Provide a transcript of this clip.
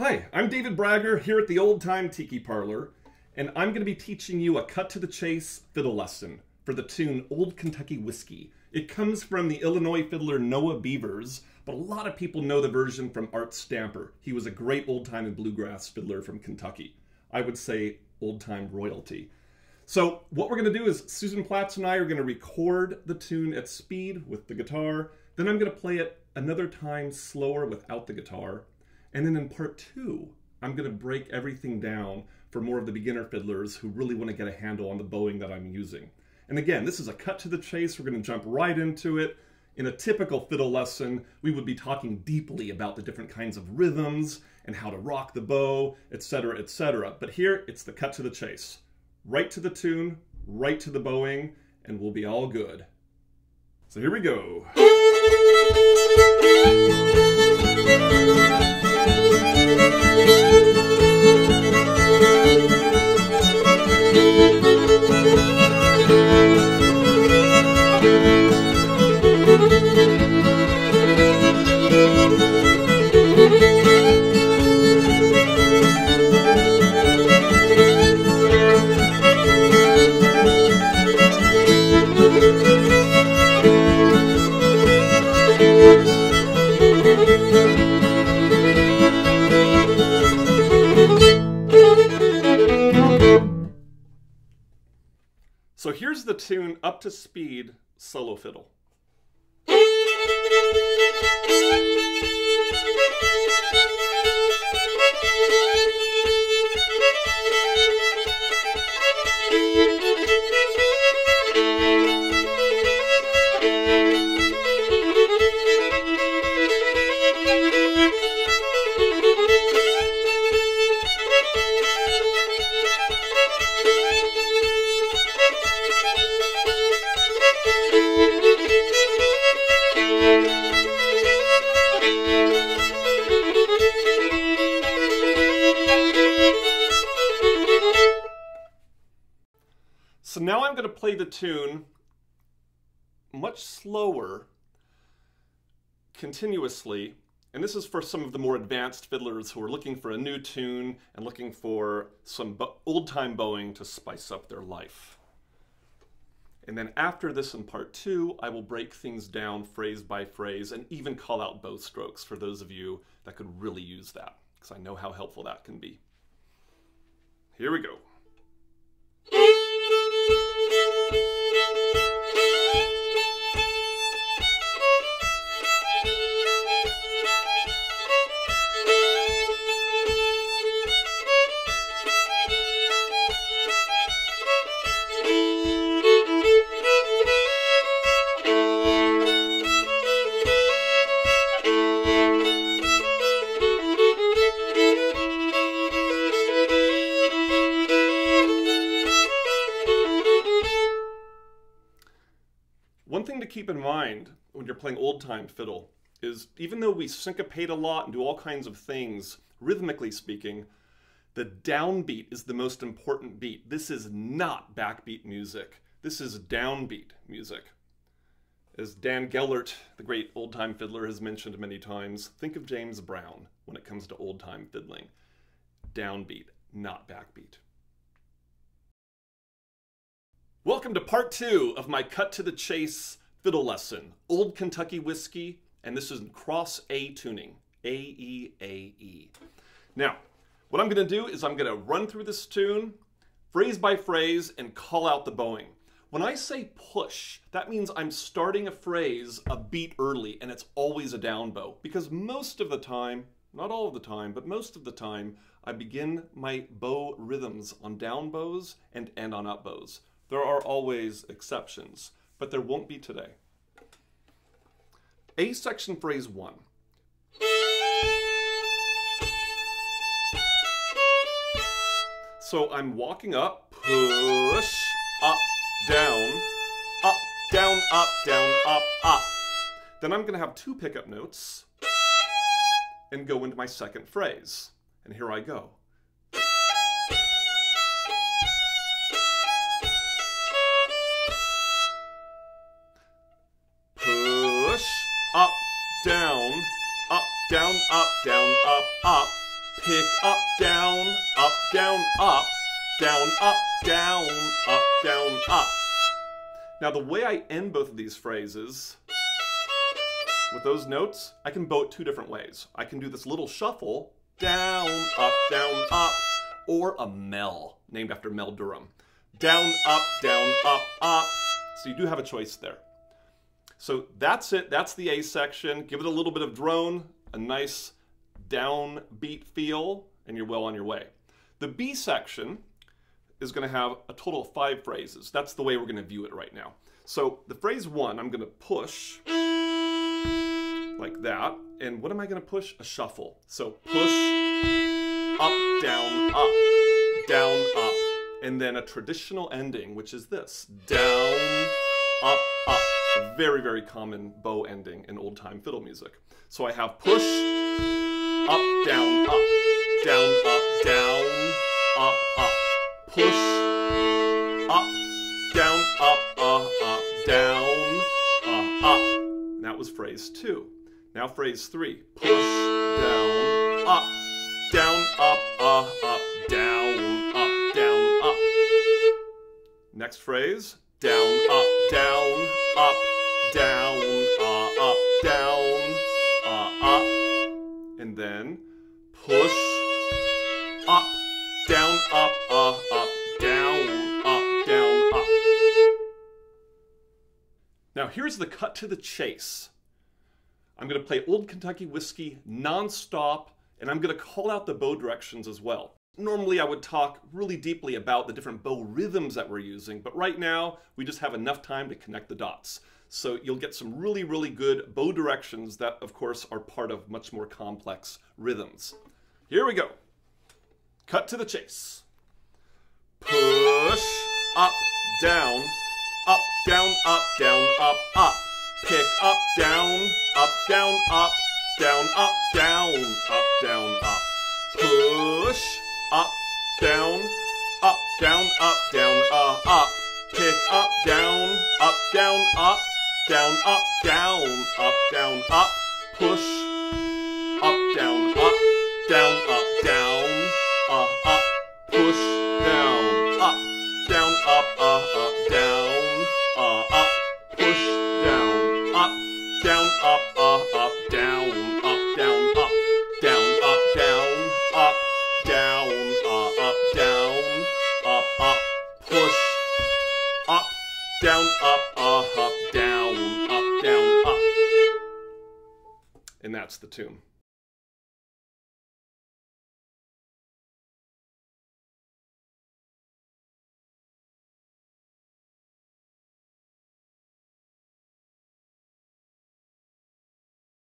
Hi, I'm David Bragger here at the Old Time Tiki Parlour, and I'm going to be teaching you a cut to the chase fiddle lesson for the tune Old Kentucky Whiskey. It comes from the Illinois fiddler Noah Beavers, but a lot of people know the version from Art Stamper. He was a great old time and bluegrass fiddler from Kentucky. I would say old time royalty. So what we're going to do is Susan Platts and I are going to record the tune at speed with the guitar. Then I'm going to play it another time slower without the guitar. And then in part two, I'm going to break everything down for more of the beginner fiddlers who really want to get a handle on the bowing that I'm using. And again, this is a cut to the chase. We're going to jump right into it. In a typical fiddle lesson, we would be talking deeply about the different kinds of rhythms and how to rock the bow, etc., etc. But here, it's the cut to the chase. Right to the tune, right to the bowing, and we'll be all good. So here we go. Here's the tune up to speed solo fiddle. I'm going to play the tune much slower, continuously, and this is for some of the more advanced fiddlers who are looking for a new tune and looking for some old-time bowing to spice up their life. And then after this in part two, I will break things down phrase by phrase and even call out bow strokes for those of you that could really use that, because I know how helpful that can be. Here we go. Keep in mind when you're playing old time fiddle is even though we syncopate a lot and do all kinds of things, rhythmically speaking, the downbeat is the most important beat. This is not backbeat music. This is downbeat music. As Dan Gellert, the great old time fiddler, has mentioned many times, think of James Brown when it comes to old time fiddling. Downbeat, not backbeat. Welcome to part two of my cut to the chase fiddle lesson, Old Kentucky Whiskey, and this is cross A tuning, A E A E. Now, what I'm going to do is I'm going to run through this tune, phrase by phrase, and call out the bowing. When I say push, that means I'm starting a phrase a beat early, and it's always a down bow, because most of the time, not all of the time, but most of the time, I begin my bow rhythms on down bows and end on up bows. There are always exceptions, but there won't be today. A section phrase one. So I'm walking up, push, up, down, up, down, up, down, up, up. Then I'm to have two pickup notes and go into my second phrase. And here I go. Down, up, down, up, down, up, up, up, down, up, down, up, down, up, down, up, down, up. Now the way I end both of these phrases with those notes, I can bow it two different ways. I can do this little shuffle, down, up, down, up, or a Mel, named after Mel Durham. Down, up, down, up, up. So you do have a choice there. So that's it. That's the A section. Give it a little bit of drone, a nice downbeat feel, and you're well on your way. The B section is going to have a total of five phrases. That's the way we're going to view it right now. So the phrase one, I'm going to push like that. And what am I going to push? A shuffle. So push, up, down, up, down, up. And then a traditional ending, which is this. Down, up, up. A very, very common bow ending in old time fiddle music. So I have push, up, down, up, down, up, down, up, up. Push, up, down, up, uh, up, down, uh, up. And that was phrase two. Now phrase three. Push, down, up, down, up, uh, up, down, up, down, up. Next phrase. Down, up, down, Now here's the cut to the chase. I'm going to play Old Kentucky Whiskey non-stop, and I'm going to call out the bow directions as well. Normally I would talk really deeply about the different bow rhythms that we're using, but right now we just have enough time to connect the dots. So you'll get some really, really good bow directions that, of course, are part of much more complex rhythms. Here we go. Cut to the chase. Push, up, down, down, up, down, up, up pick up, down, up, down, up, down, up, down, up, down, up. Push, up, down, up, down, up, down, uh, up. Pick up, down, up, down, up, down, up, down, up, down, up. Push, up, down, up, down, up, down, up, down, up, down, up, down, up, push, up, down, up, up, down, up, down, up. And that's the tune.